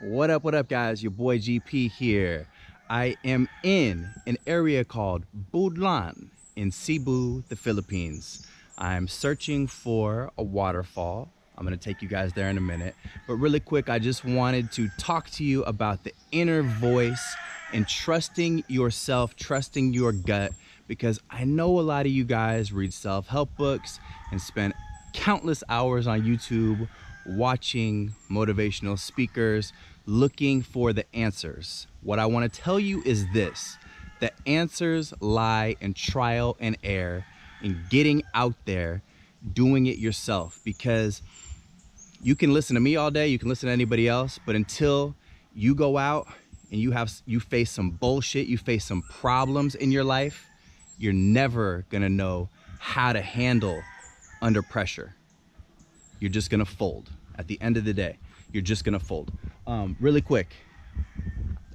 What up, what up, guys? Your boy GP here. I am in an area called Budlaan in Cebu, the Philippines. I'm searching for a waterfall. I'm gonna take you guys there in a minute. But really quick, I just wanted to talk to you about the inner voice and trusting yourself, trusting your gut, because I know a lot of you guys read self-help books and spend countless hours on YouTube watching motivational speakers, looking for the answers. What I want to tell you is this the answers lie in trial and error, in getting out there, doing it yourself. Because you can listen to me all day, you can listen to anybody else, but until you go out and you have you face some bullshit, you face some problems in your life, you're never gonna know how to handle under pressure. You're just gonna fold at the end of the day you're just gonna fold. Um, really quick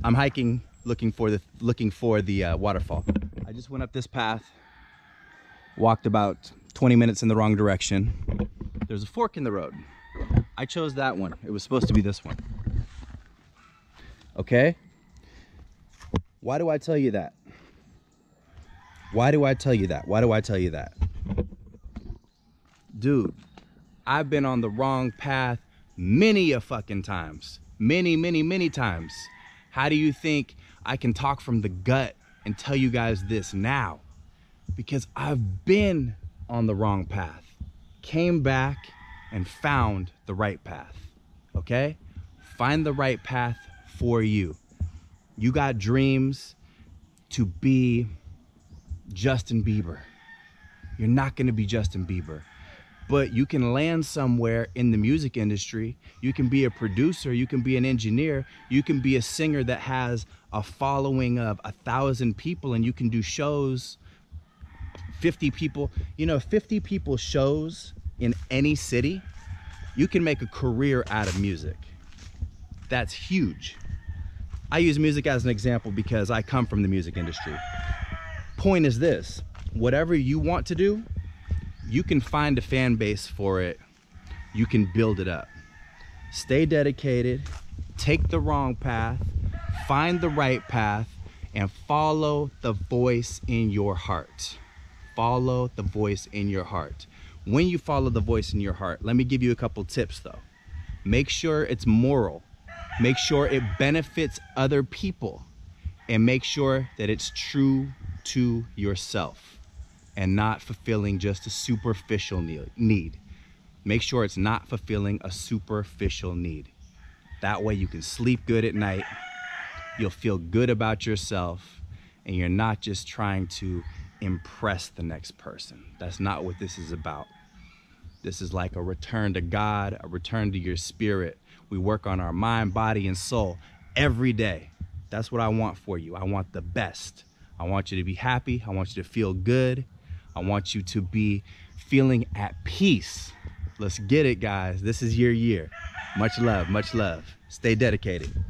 i'm hiking looking for the looking for the uh, waterfall. I just went up this path walked about 20 minutes in the wrong direction. There's a fork in the road. I chose that one. It was supposed to be this one. Okay? Why do i tell you that? Why do i tell you that? Why do i tell you that? Dude I've been on the wrong path many a fucking times. Many, many, many times. How do you think I can talk from the gut and tell you guys this now? Because I've been on the wrong path, came back and found the right path. Okay? Find the right path for you. You got dreams to be Justin Bieber. You're not going to be Justin Bieber but you can land somewhere in the music industry. You can be a producer, you can be an engineer, you can be a singer that has a following of a thousand people and you can do shows 50 people, you know, 50 people shows in any city, you can make a career out of music. That's huge. I use music as an example because I come from the music industry. Point is this, whatever you want to do, you can find a fan base for it. You can build it up. Stay dedicated, take the wrong path, find the right path, and follow the voice in your heart. Follow the voice in your heart. When you follow the voice in your heart, let me give you a couple tips though. Make sure it's moral. Make sure it benefits other people. And make sure that it's true to yourself and not fulfilling just a superficial need. Make sure it's not fulfilling a superficial need. That way you can sleep good at night, you'll feel good about yourself, and you're not just trying to impress the next person. That's not what this is about. This is like a return to God, a return to your spirit. We work on our mind, body, and soul every day. That's what I want for you. I want the best. I want you to be happy. I want you to feel good. I want you to be feeling at peace. Let's get it, guys. This is your year. Much love, much love. Stay dedicated.